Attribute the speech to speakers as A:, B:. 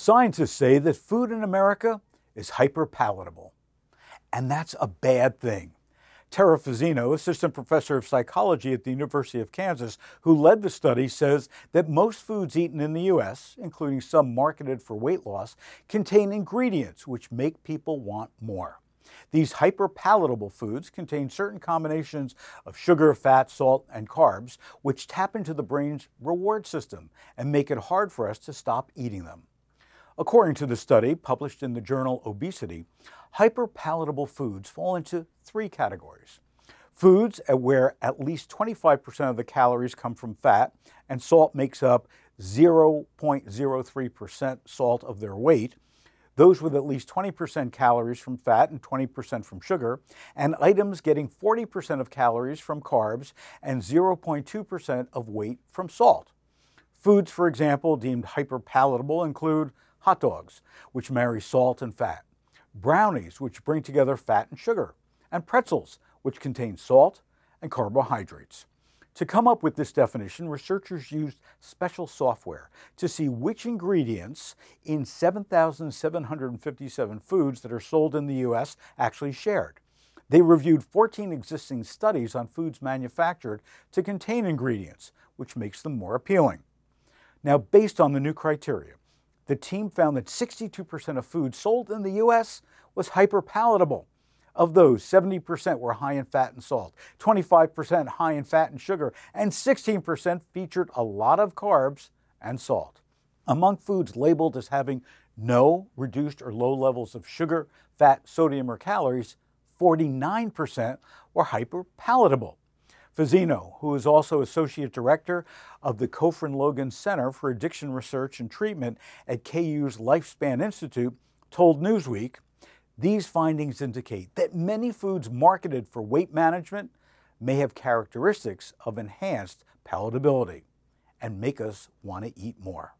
A: Scientists say that food in America is hyperpalatable, and that's a bad thing. Tera Fazzino, assistant professor of psychology at the University of Kansas, who led the study, says that most foods eaten in the U.S., including some marketed for weight loss, contain ingredients which make people want more. These hyperpalatable foods contain certain combinations of sugar, fat, salt, and carbs, which tap into the brain's reward system and make it hard for us to stop eating them. According to the study published in the journal Obesity, hyperpalatable foods fall into three categories. Foods where at least 25% of the calories come from fat and salt makes up 0.03% salt of their weight, those with at least 20% calories from fat and 20% from sugar, and items getting 40% of calories from carbs and 0.2% of weight from salt. Foods, for example, deemed hyperpalatable include hot dogs, which marry salt and fat, brownies, which bring together fat and sugar, and pretzels, which contain salt and carbohydrates. To come up with this definition, researchers used special software to see which ingredients in 7,757 foods that are sold in the U.S. actually shared. They reviewed 14 existing studies on foods manufactured to contain ingredients, which makes them more appealing. Now, based on the new criteria, the team found that 62% of food sold in the U.S. was hyperpalatable. Of those, 70% were high in fat and salt, 25% high in fat and sugar, and 16% featured a lot of carbs and salt. Among foods labeled as having no reduced or low levels of sugar, fat, sodium, or calories, 49% were hyperpalatable. Fazzino, who is also Associate Director of the Cofrin Logan Center for Addiction Research and Treatment at KU's Lifespan Institute, told Newsweek these findings indicate that many foods marketed for weight management may have characteristics of enhanced palatability and make us want to eat more.